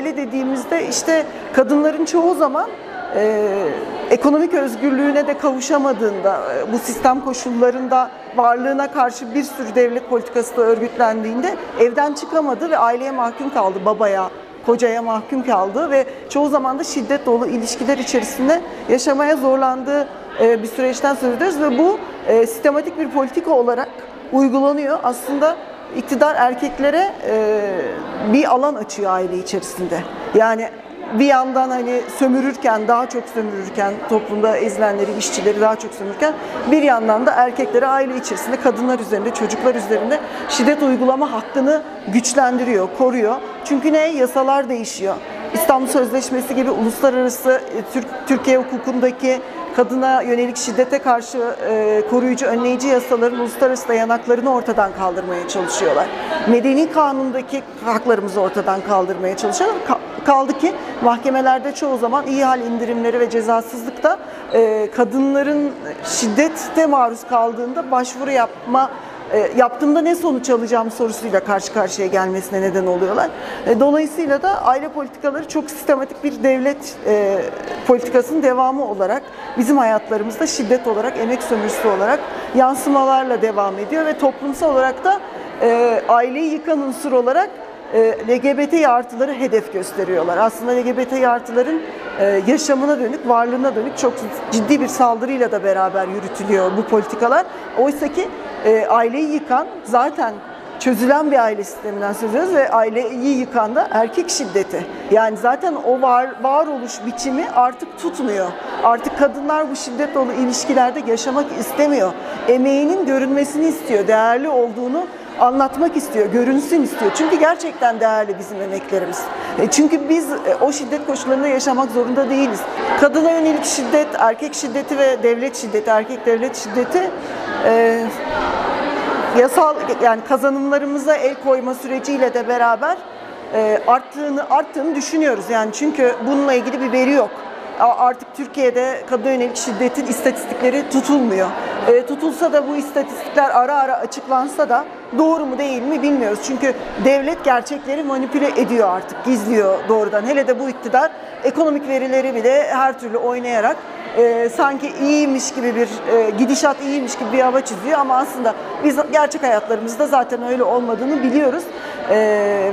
Aile dediğimizde işte kadınların çoğu zaman e, ekonomik özgürlüğüne de kavuşamadığında, e, bu sistem koşullarında varlığına karşı bir sürü devlet politikası da örgütlendiğinde evden çıkamadı ve aileye mahkum kaldı babaya, kocaya mahkum kaldı ve çoğu zaman da şiddet dolu ilişkiler içerisinde yaşamaya zorlandığı e, bir süreçten söz ediyoruz ve bu e, sistematik bir politika olarak uygulanıyor. Aslında iktidar erkeklere e, bir alan açıyor aile içerisinde. Yani bir yandan hani sömürürken, daha çok sömürürken, toplumda ezilenleri, işçileri daha çok sömürürken bir yandan da erkeklere aile içerisinde kadınlar üzerinde, çocuklar üzerinde şiddet uygulama hakkını güçlendiriyor, koruyor. Çünkü ne? Yasalar değişiyor. İstanbul Sözleşmesi gibi uluslararası e, Türk, Türkiye hukukundaki kadına yönelik şiddete karşı e, koruyucu önleyici yasaların uluslararası dayanaklarını ortadan kaldırmaya çalışıyorlar. Medeni kanundaki haklarımızı ortadan kaldırmaya çalışıyorlar. Ka- kaldı ki mahkemelerde çoğu zaman iyi hal indirimleri ve cezasızlıkta e, kadınların şiddete maruz kaldığında başvuru yapma e, yaptığımda ne sonuç alacağım sorusuyla karşı karşıya gelmesine neden oluyorlar. E, dolayısıyla da aile politikaları çok sistematik bir devlet e, politikasının devamı olarak bizim hayatlarımızda şiddet olarak, emek sömürüsü olarak yansımalarla devam ediyor ve toplumsal olarak da aileyi yıkan unsur olarak LGBT artıları hedef gösteriyorlar. Aslında LGBT artıların e, yaşamına dönük, varlığına dönük çok ciddi bir saldırıyla da beraber yürütülüyor bu politikalar. Oysa ki e, aileyi yıkan zaten çözülen bir aile sisteminden söz ediyoruz ve aileyi yıkan da erkek şiddeti. Yani zaten o var varoluş biçimi artık tutmuyor. Artık kadınlar bu şiddet dolu ilişkilerde yaşamak istemiyor. Emeğinin görünmesini istiyor, değerli olduğunu anlatmak istiyor, görünsün istiyor. Çünkü gerçekten değerli bizim emeklerimiz. E, Çünkü biz e, o şiddet koşullarında yaşamak zorunda değiliz. Kadına yönelik şiddet, erkek şiddeti ve devlet şiddeti, erkek devlet şiddeti e, yasal yani kazanımlarımıza el koyma süreciyle de beraber e, arttığını arttığını düşünüyoruz. Yani çünkü bununla ilgili bir veri yok. Artık Türkiye'de kadına yönelik şiddetin istatistikleri tutulmuyor. E, tutulsa da bu istatistikler ara ara açıklansa da doğru mu değil mi bilmiyoruz. Çünkü devlet gerçekleri manipüle ediyor artık, gizliyor doğrudan. Hele de bu iktidar ekonomik verileri bile her türlü oynayarak e, sanki iyiymiş gibi bir e, gidişat iyiymiş gibi bir hava çiziyor ama aslında biz gerçek hayatlarımızda zaten öyle olmadığını biliyoruz E,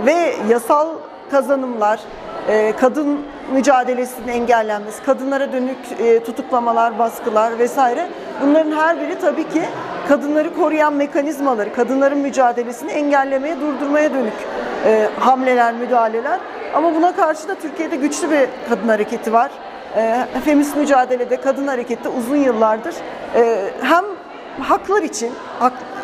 ve yasal kazanımlar e, kadın mücadelesinin engellenmesi, kadınlara dönük e, tutuklamalar, baskılar vesaire bunların her biri tabii ki kadınları koruyan mekanizmaları, kadınların mücadelesini engellemeye, durdurmaya dönük e, hamleler, müdahaleler. Ama buna karşı da Türkiye'de güçlü bir kadın hareketi var. Feminist mücadelede, kadın harekette uzun yıllardır hem haklar için,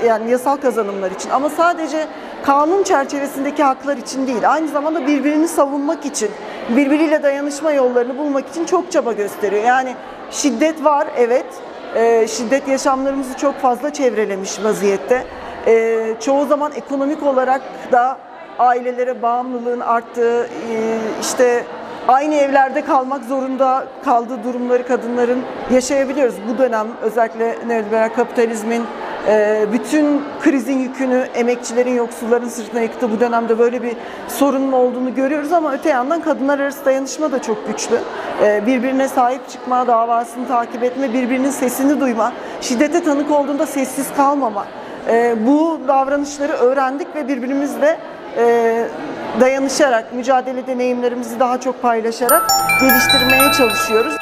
yani yasal kazanımlar için ama sadece kanun çerçevesindeki haklar için değil, aynı zamanda birbirini savunmak için, birbiriyle dayanışma yollarını bulmak için çok çaba gösteriyor. Yani şiddet var, evet. Ee, şiddet yaşamlarımızı çok fazla çevrelemiş vaziyette. Ee, çoğu zaman ekonomik olarak da ailelere bağımlılığın arttığı, e, işte aynı evlerde kalmak zorunda kaldığı durumları kadınların yaşayabiliyoruz. Bu dönem özellikle neoliberal kapitalizmin e, bütün krizin yükünü emekçilerin, yoksulların sırtına yıktı. Bu dönemde böyle bir sorunun olduğunu görüyoruz ama öte yandan kadınlar arası dayanışma da çok güçlü. E, Birbirine sahip çıkma, davasını takip etme, birbirinin sesini duyma, şiddete tanık olduğunda sessiz kalmama. E, Bu davranışları öğrendik ve birbirimizle dayanışarak, mücadele deneyimlerimizi daha çok paylaşarak geliştirmeye çalışıyoruz.